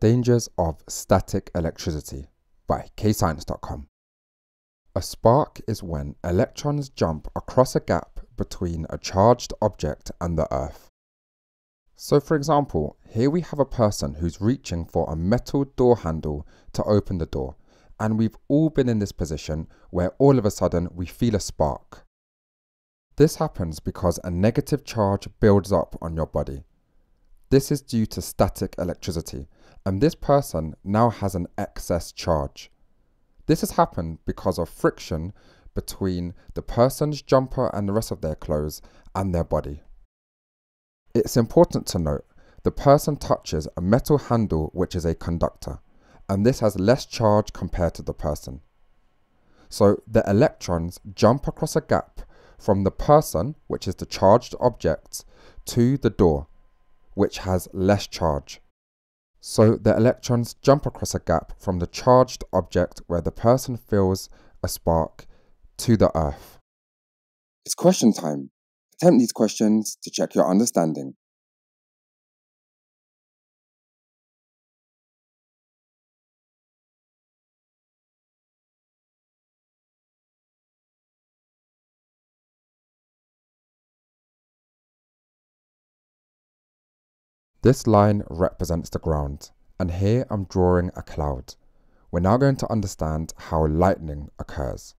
Dangers of Static Electricity by kscience.com. A spark is when electrons jump across a gap between a charged object and the earth. So, for example, here we have a person who's reaching for a metal door handle to open the door, and we've all been in this position where all of a sudden we feel a spark. This happens because a negative charge builds up on your body. This is due to static electricity and this person now has an excess charge. This has happened because of friction between the person's jumper and the rest of their clothes and their body. It's important to note the person touches a metal handle which is a conductor, and this has less charge compared to the person. So the electrons jump across a gap from the person, which is the charged object, to the door, which has less charge. So the electrons jump across a gap from the charged object where the person feels a spark to the earth. It's question time. Attempt these questions to check your understanding. This line represents the ground, and here I'm drawing a cloud. We're now going to understand how lightning occurs.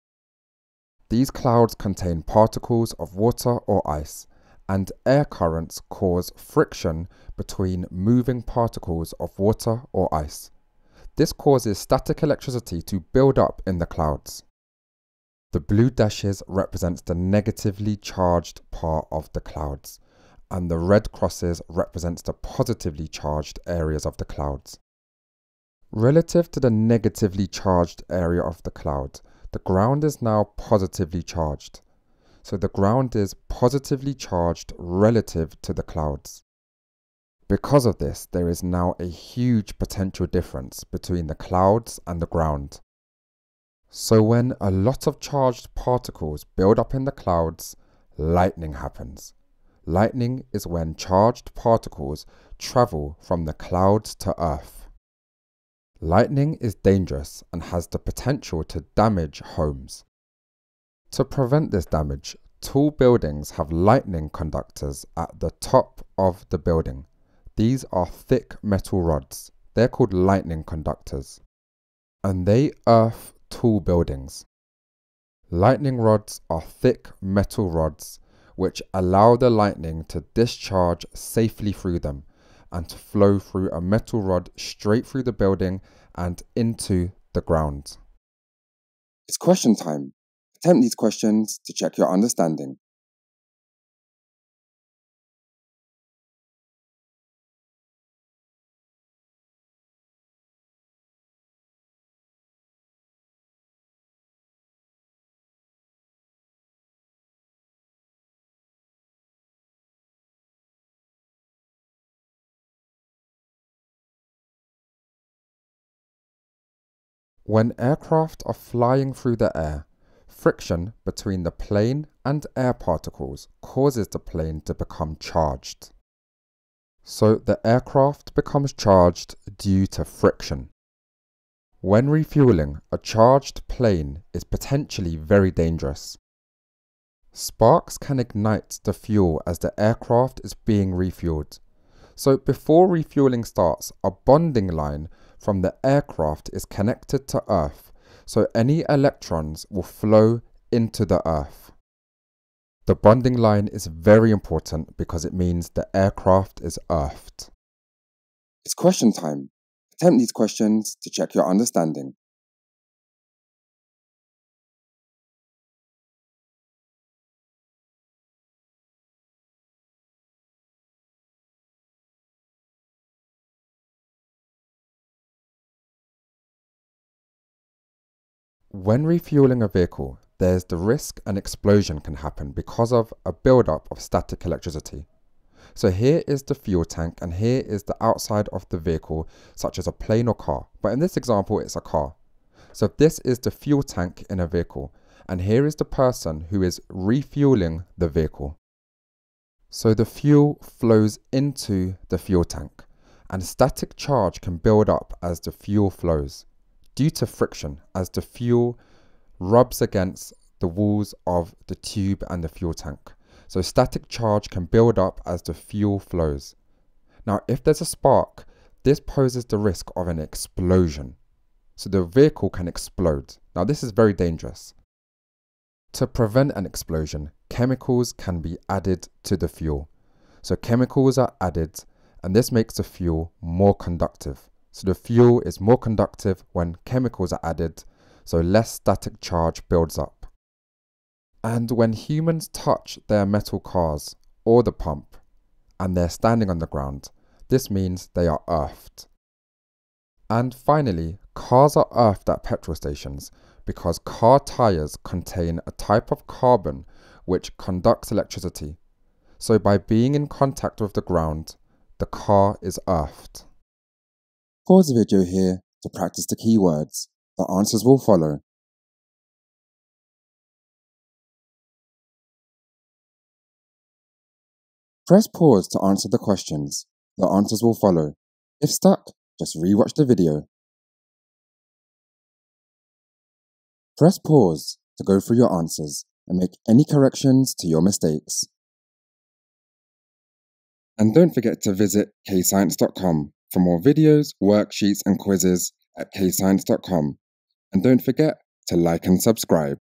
These clouds contain particles of water or ice, and air currents cause friction between moving particles of water or ice. This causes static electricity to build up in the clouds. The blue dashes represents the negatively charged part of the clouds, and the red crosses represents the positively charged areas of the clouds. Relative to the negatively charged area of the cloud, the ground is now positively charged. So the ground is positively charged relative to the clouds. Because of this, there is now a huge potential difference between the clouds and the ground. So when a lot of charged particles build up in the clouds, lightning happens. Lightning is when charged particles travel from the clouds to Earth. Lightning is dangerous and has the potential to damage homes. To prevent this damage, tall buildings have lightning conductors at the top of the building. These are thick metal rods. They're called lightning conductors. And they earth tall buildings. Lightning rods are thick metal rods which allow the lightning to discharge safely through them and to flow through a metal rod straight through the building and into the ground. It's question time. Attempt these questions to check your understanding. When aircraft are flying through the air, friction between the plane and air particles causes the plane to become charged. So the aircraft becomes charged due to friction. When refueling, a charged plane is potentially very dangerous. Sparks can ignite the fuel as the aircraft is being refueled. So before refueling starts, a bonding line from the aircraft is connected to Earth, so any electrons will flow into the Earth. The bonding line is very important because it means the aircraft is earthed. It's question time. Attempt these questions to check your understanding. When refueling a vehicle, there's the risk an explosion can happen because of a buildup of static electricity. So here is the fuel tank and here is the outside of the vehicle, such as a plane or car. But in this example, it's a car. So this is the fuel tank in a vehicle. And here is the person who is refueling the vehicle. So the fuel flows into the fuel tank. and static charge can build up as the fuel flows due to friction as the fuel rubs against the walls of the tube and the fuel tank. So static charge can build up as the fuel flows. Now, if there's a spark, this poses the risk of an explosion. So the vehicle can explode. Now, this is very dangerous. To prevent an explosion, chemicals can be added to the fuel. So chemicals are added and this makes the fuel more conductive. So the fuel is more conductive when chemicals are added, so less static charge builds up. And when humans touch their metal cars or the pump and they're standing on the ground, this means they are earthed. And finally, cars are earthed at petrol stations because car tyres contain a type of carbon which conducts electricity. So by being in contact with the ground, the car is earthed. Pause the video here to practice the keywords. The answers will follow. Press pause to answer the questions. The answers will follow. If stuck, just rewatch the video. Press pause to go through your answers and make any corrections to your mistakes. And don't forget to visit kscience.com for more videos, worksheets, and quizzes at kscience.com. And don't forget to like and subscribe.